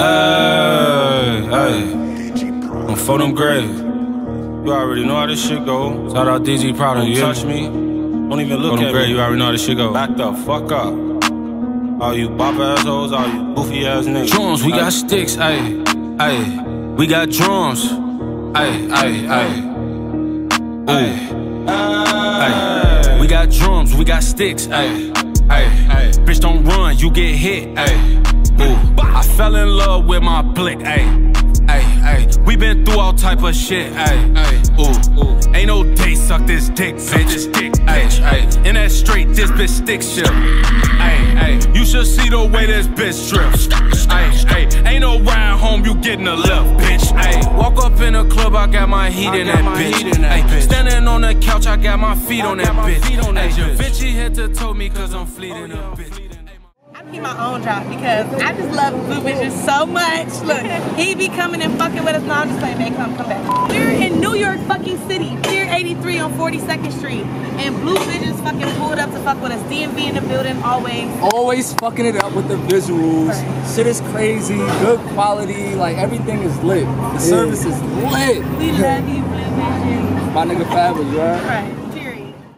Hey, hey. I'm for them grave. You already know how this shit go. Shout out DG Proud you. Touch me. Don't even look at grave. me. You already know how this shit go. Back the fuck up. All you bop assholes, all you goofy ass niggas. Drums, we got sticks, ayy, ayy. We got drums, ayy, ayy, ayy. Ayy. We got drums, we got sticks, ayy, ayy. Bitch, don't run, you get hit, ayy. Ooh. I in with my blick, ayy. Ay, ay, we been through all type of shit, ay, ay, ooh, ooh. Ain't no date, suck this dick, bitch. This dick, ay, ay. In that straight, this bitch stick shit. Ay, ay, you should see the way this bitch drips. Ay, ay, ain't no ride home, you getting a lift, bitch. Ay, walk up in the club, I got my heat in that bitch. Ay, standing on the couch, I got my feet on that bitch. feet on Ay, Vinci had to told me cause I'm fleeting oh, a bitch my own job because I just love Blue Vision so much. Look, he be coming and fucking with us. No, I'm just saying, man, come, come back. We're in New York fucking city, Pier 83 on 42nd Street. And Blue Vision's fucking pulled up to fuck with us. DMV in the building, always. Always fucking it up with the visuals. Right. Shit is crazy, good quality, like everything is lit. The yeah. service is lit. We love you, Blue Vision. My nigga Fabulous, right? Right.